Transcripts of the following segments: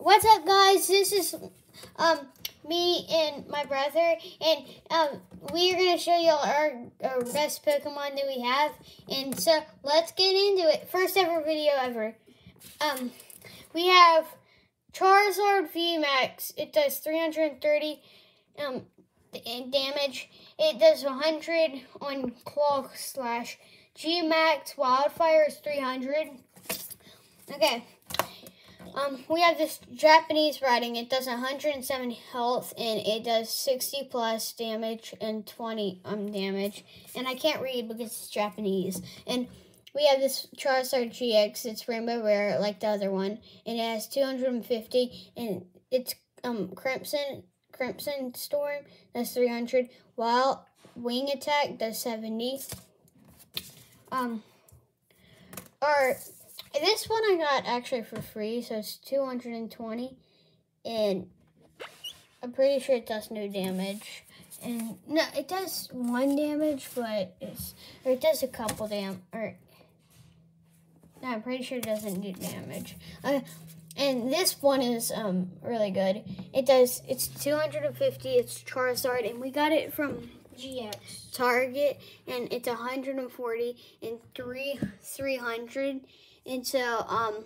What's up, guys? This is um me and my brother, and um we are gonna show you our, our best Pokemon that we have. And so let's get into it. First ever video ever. Um, we have Charizard VMAX. It does 330 um damage. It does 100 on Claw Slash. G Max Wildfire is 300. Okay. Um, we have this Japanese writing. It does 170 health and it does 60 plus damage and 20 um damage. And I can't read because it's Japanese. And we have this Charizard GX. It's rainbow rare like the other one. And it has 250 and it's um Crimson Crimson Storm That's 300. While Wing Attack does 70. Um, our this one I got actually for free, so it's 220. And I'm pretty sure it does no damage. And no, it does one damage, but it's or it does a couple dam or no, I'm pretty sure it doesn't do damage. Uh, and this one is um really good. It does it's 250. It's Charizard, and we got it from GX. Target, and it's 140 and three 300. And so, um,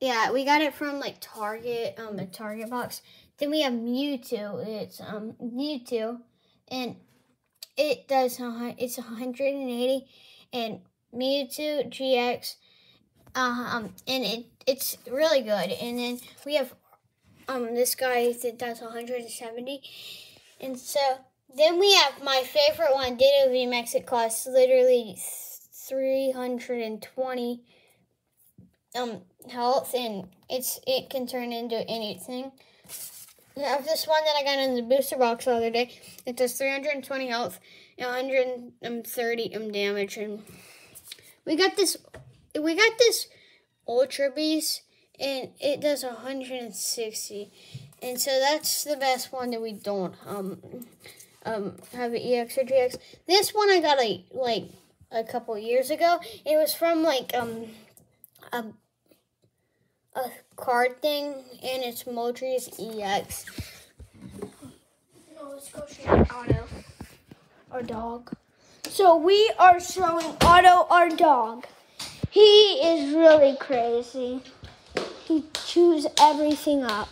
yeah, we got it from like Target, um, a Target box. Then we have Mewtwo. It's um Mewtwo, and it does it's 180, and Mewtwo GX, uh, um, and it it's really good. And then we have um this guy that does 170, and so then we have my favorite one, Ditto VMAX. It costs literally 320 um health and it's it can turn into anything. I have this one that I got in the booster box the other day. It does 320 health and 130 um damage and we got this we got this ultra beast and it does 160 and so that's the best one that we don't um um have an EX or GX. This one I got a like a couple years ago. It was from like um a a card thing, and it's Moltres EX. No, let's go show Otto, our dog. So we are showing Otto, our dog. He is really crazy. He chews everything up.